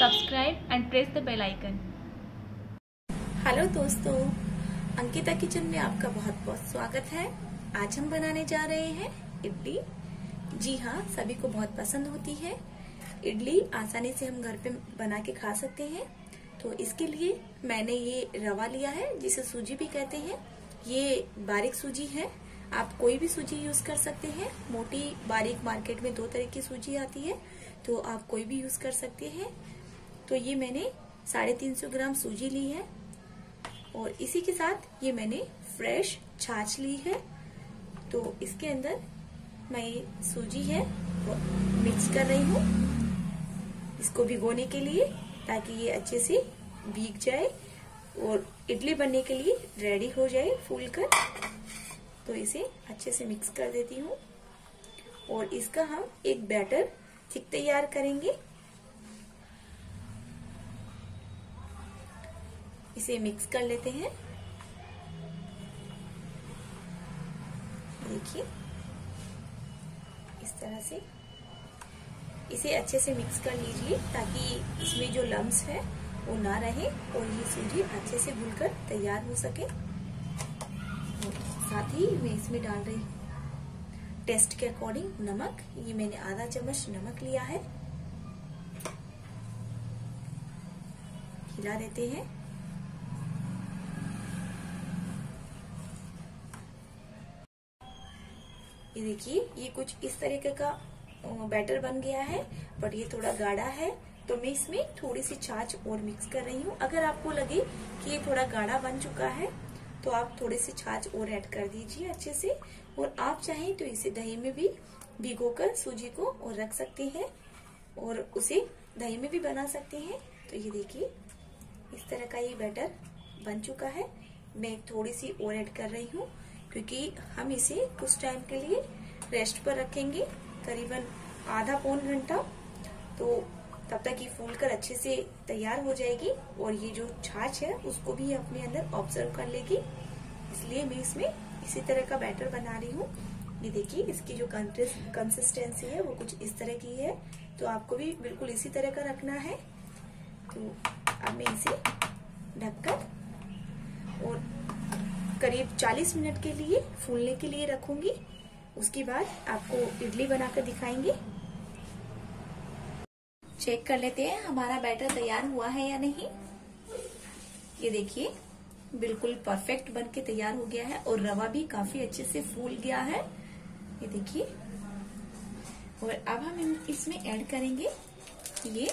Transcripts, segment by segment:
subscribe and press the bell icon. Hello दोस्तों, Ankita kitchen में आपका बहुत बहुत स्वागत है। आज हम बनाने जा रहे हैं इडली। जी हाँ सभी को बहुत पसंद होती है। इडली आसानी से हम घर पे बना के खा सकते हैं। तो इसके लिए मैंने ये रवा लिया है, जिसे सूजी भी कहते हैं। ये बारीक सूजी है। आप कोई भी सूजी यूज़ कर सकते हैं। मोटी बारीक मार्केट में दो तरह की सूजी आती है तो आप कोई भी यूज़ कर सकते हैं। तो ये मैंने साढ़े तीन सौ ग्राम सूजी ली है और इसी के साथ ये मैंने फ्रेश छाछ ली है। तो इसके अंदर मैं ये सूजी है वो मिक्स कर रही हूँ इसको भिगोने के लिए ताकि ये अच्छे से भीग जाए और इडली बनने के लिए रेडी हो जाए फूल कर तो इसे अच्छे से मिक्स कर देती हूँ और इसका हम एक बैटर थिक तैयार करेंगे। इसे मिक्स कर लेते हैं। देखिए, इस तरह से। इसे अच्छे से मिक्स कर लीजिए ताकि इसमें जो लम्स है, वो ना रहे और ये सूजी अच्छे से भूनकर तैयार हो सके। साथ ही मैं इसमें डाल रही हूँ। टेस्ट के अकॉर्डिंग नमक। ये मैंने आधा चम्मच नमक लिया है। हिला देते हैं। ये देखिए, ये कुछ इस तरीके का बैटर बन गया है बट ये थोड़ा गाढ़ा है तो मैं इसमें थोड़ी सी छाछ और मिक्स कर रही हूँ। अगर आपको लगे कि ये थोड़ा गाढ़ा बन चुका है तो आप थोड़ी सी छाछ और ऐड कर दीजिए अच्छे से, और आप चाहें तो इसे दही में भी भिगोकर सूजी को और रख सकते हैं, और उसे दही में भी बना सकते हैं। तो ये देखिए, इस तरह का ये बैटर बन चुका है। मैं थोड़ी सी और ऐड कर रही हूँ। क्योंकि हम इसे कुछ टाइम के लिए रेस्ट पर रखेंगे। करीबन आधा पौन घंटा। तो तब तक ये फूल कर अच्छे से तैयार हो जाएगी और ये जो छाछ है, उसको भी अपने अंदर ऑब्ज़र्व कर लेगी। इसलिए मैं इसमें इसी तरह का बैटर बना रही हूँ। ये देखिए, इसकी जो कंसिस्टेंसी है, वो कुछ इस तरह की है। तो आपको भी बिल्कुल इसी तरह का रखना है। तो अब मैं इसे ढककर और करीब 40 मिनट के लिए फूलने के लिए रखूँगी। उसके बाद आपको इडली बनाकर दिखाएँगे। चेक कर लेते हैं, हमारा बैटर तैयार हुआ है या नहीं। ये देखिए, बिल्कुल परफेक्ट बन के तैयार हो गया है और रवा भी काफ़ी अच्छे से फूल गया है। ये देखिए, और अब हम इसमें ऐड करेंगे ये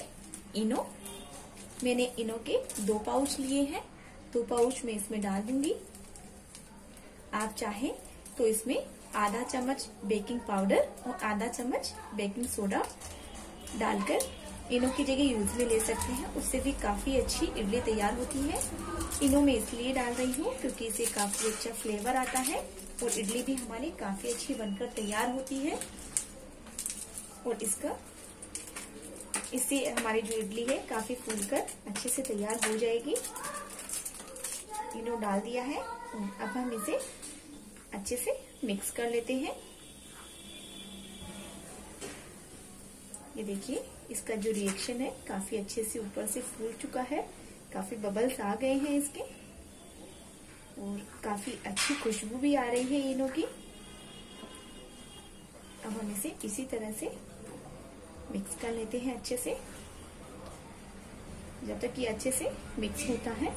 इनो। मैंने इनो के दो पाउच लिए हैं, दो पाउच में इसमें डाल दूँगी। आप चाहें तो इसमें आधा चम्मच बेकिंग पाउडर और आधा चम्मच बेकिंग सोडा डालकर इनो की जगह यूज़ में ले सकते हैं। उससे भी काफ़ी अच्छी इडली तैयार होती है। इनो में इसलिए डाल रही हूँ क्योंकि इसे काफ़ी अच्छा फ्लेवर आता है और इडली भी हमारी काफ़ी अच्छी बनकर तैयार होती है। और इसका, इससे हमारी जो इडली है काफ़ी फूलकर अच्छे से तैयार हो जाएगी। इनो डाल दिया है अब हम इसे अच्छे से मिक्स कर लेते हैं। ये देखिए, इसका जो रिएक्शन है, काफ़ी अच्छे से ऊपर से फूल चुका है। काफ़ी बबल्स आ गए हैं इसके। और काफ़ी अच्छी खुशबू भी आ रही है इनो की। अब हम इसे इसी तरह से मिक्स कर लेते हैं अच्छे से। जब तक ये अच्छे से मिक्स होता है,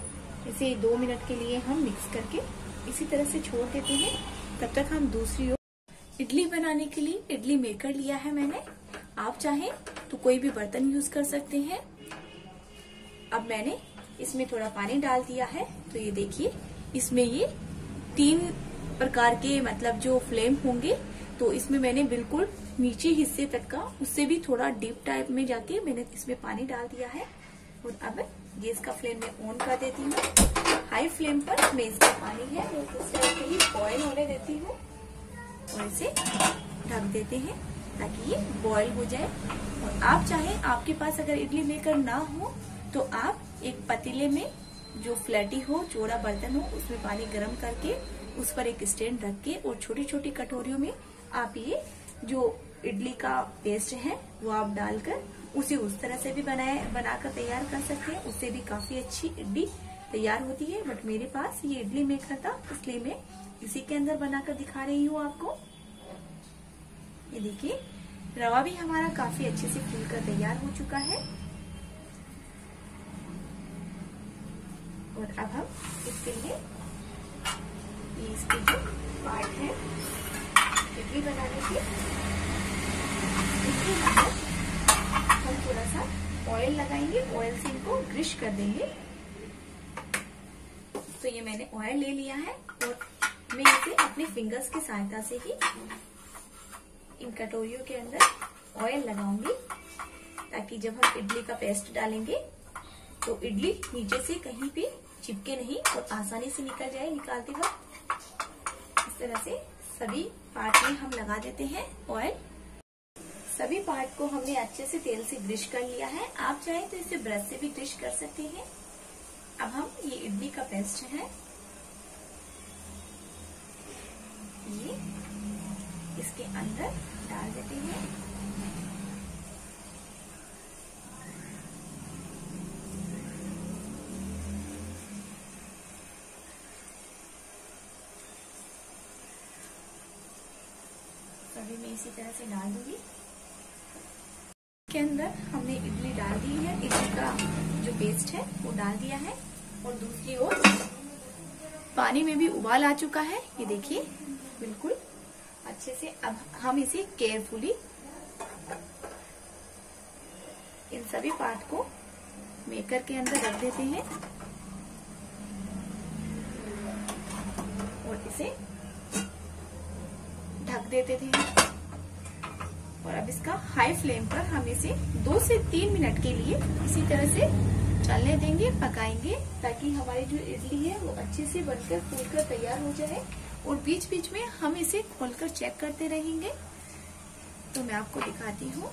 इसे दो मिनट के लिए हम मिक्स करके इसी तरह से छोड़ देते हैं। तब तक हम दूसरी ओर इडली बनाने के लिए इडली मेकर लिया है मैंने। आप चाहें तो कोई भी बर्तन यूज़ कर सकते हैं। अब मैंने इसमें थोड़ा पानी डाल दिया है। तो ये देखिए, इसमें ये तीन प्रकार के मतलब जो फ्लेम होंगे तो इसमें मैंने बिल्कुल नीचे हिस्से तक का, उससे भी थोड़ा डीप टाइप में जाके मैंने इसमें पानी डाल दिया है। और अब गैस का फ्लेम में ऑन कर देती हूँ। हाई फ्लेम पर मैं इसका पानी है वो कुछ टाइम के लिए बॉयल होने देती हूँ। और इसे ढक देते हैं ताकि ये बॉयल हो जाए। और आप चाहे आपके पास अगर इडली मेकर ना हो तो आप एक पतीले में जो फ्लैटी हो, चौड़ा बर्तन हो, उसमें पानी गर्म करके उस पर एक स्टैंड रख के और छोटी छोटी कटोरियों में आप ये जो इडली का पेस्ट है, वो आप डालकर उसे उस तरह से भी बनाए, बनाकर तैयार कर सकते हैं उससे भी काफ़ी अच्छी इडली तैयार होती है। बट मेरे पास ये इडली मेकर था इसलिए मैं इसी के अंदर बनाकर दिखा रही हूँ आपको। ये देखिए, रवा भी हमारा काफ़ी अच्छे से फूल कर तैयार हो चुका है। और अब हम इसके लिए, ये इसके जो पार्ट है, इडली बनाने के। थोड़ा सा ऑयल लगाएँगे ऑयल से इनको ग्रिश कर देंगे। तो ये मैंने ऑयल ले लिया है और मैं इसे अपने फिंगर्स की सहायता से ही इन कटोरियों के अंदर ऑयल लगाऊँगी, ताकि जब हम इडली का पेस्ट डालेंगे तो इडली नीचे से कहीं पे चिपके नहीं और आसानी से निकल जाए निकालते वक्त। इस तरह से सभी पार्ट में हम लगा देते हैं ऑयल सभी पार्ट को हमने अच्छे से तेल से ग्रिश कर लिया है। आप चाहें तो इसे ब्रश से भी ग्रिश कर सकते हैं। अब हम ये इडली का पेस्ट है। ये इसके अंदर डाल देते हैं। सभी मैं इसी तरह से डाल दूँगी। के अंदर हमने इडली डाल दी है। इडली का जो पेस्ट है, वो डाल दिया है। और दूसरी ओर पानी में भी उबाल आ चुका है। ये देखिए, बिल्कुल अच्छे से। अब हम इसे केयरफुली इन सभी पार्ट को मेकर के अंदर रख देते हैं। और इसे ढक देते थे। और अब इसका हाई फ्लेम पर हम इसे दो से तीन मिनट के लिए इसी तरह से चलने देंगे, पकाएँगे, ताकि हमारी जो इडली है वो अच्छे से बनकर, फूलकर तैयार हो जाए। और बीच बीच में हम इसे खोलकर चेक करते रहेंगे। तो मैं आपको दिखाती हूँ।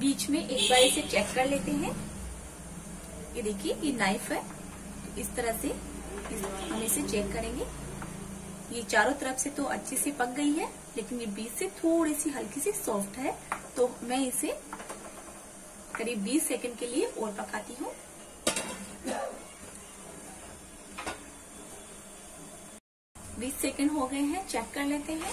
बीच में एक बार इसे चेक कर लेते हैं। ये देखिए, ये नाइफ है। तो इस तरह से हम इसे चेक करेंगे। ये चारों तरफ़ से तो अच्छे से पक गई है, लेकिन ये बीच से थोड़ी सी हल्की सी सॉफ्ट है। तो मैं इसे करीब 20 सेकंड के लिए और पकाती हूँ। बीस सेकंड हो गए हैं चेक कर लेते हैं।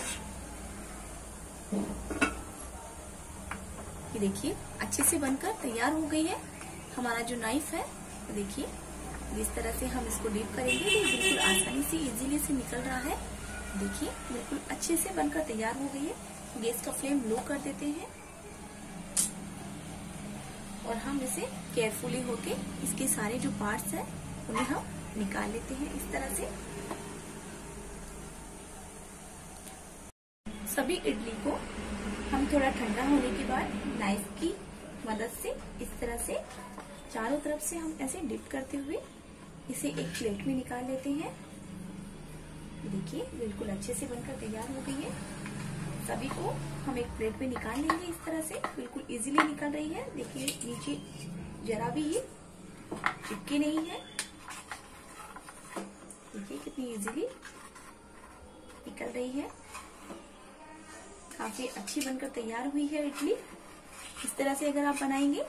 ये देखिए, अच्छे से बनकर तैयार हो गई है। हमारा जो नाइफ है देखिए। जिस तरह से हम इसको डीप करेंगे तो बिल्कुल आसानी से इजीली से निकल रहा है। देखिए, बिल्कुल अच्छे से बनकर तैयार हो गई है। गैस का फ्लेम लो कर देते हैं। और हम इसे केयरफुली होके इसके सारे जो पार्ट्स हैं, उन्हें हम निकाल लेते हैं इस तरह से। सभी इडली को हम थोड़ा ठंडा होने के बाद नाइफ की मदद से, इस तरह से चारों तरफ़ से हम ऐसे डिप करते हुए इसे एक प्लेट में निकाल लेते हैं। देखिए, बिल्कुल अच्छे से बनकर तैयार हो गई है। सभी को हम एक प्लेट में निकाल लेंगे इस तरह से। बिल्कुल इजीली निकल रही है। देखिए, नीचे जरा भी ये चिपकी नहीं है। देखिए, कितनी इजीली निकल रही है। काफ़ी अच्छी बनकर तैयार हुई है इडली। इस तरह से अगर आप बनाएँगे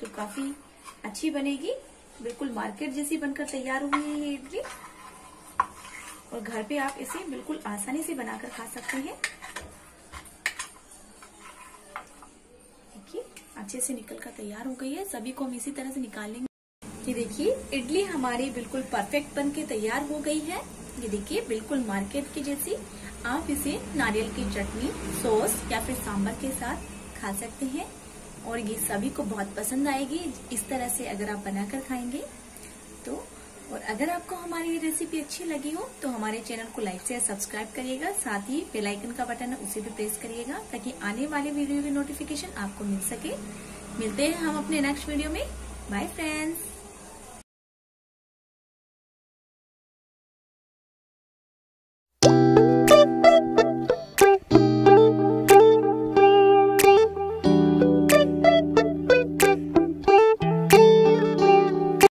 तो काफ़ी अच्छी बनेगी। बिल्कुल मार्केट जैसी बनकर तैयार हुई है ये इडली। और घर पे आप इसे बिल्कुल आसानी से बनाकर खा सकते हैं। देखिए, अच्छे से निकल कर तैयार हो गई है। सभी को हम इसी तरह से निकाल लेंगे ये देखिए, इडली हमारी बिल्कुल परफेक्ट बन के तैयार हो गई है। ये देखिए, बिल्कुल मार्केट की जैसी। आप इसे नारियल की चटनी, सॉस या फिर सांबर के साथ खा सकते हैं और ये सभी को बहुत पसंद आएगी। इस तरह से अगर आप बनाकर खाएँगे तो और अगर आपको हमारी ये रेसिपी अच्छी लगी हो तो हमारे चैनल को लाइक से सब्सक्राइब करिएगा, साथ ही बेल आइकन का बटन है उसे भी प्रेस करिएगा, ताकि आने वाले वीडियो की नोटिफिकेशन आपको मिल सके। मिलते हैं हम अपने नेक्स्ट वीडियो में। Bye friends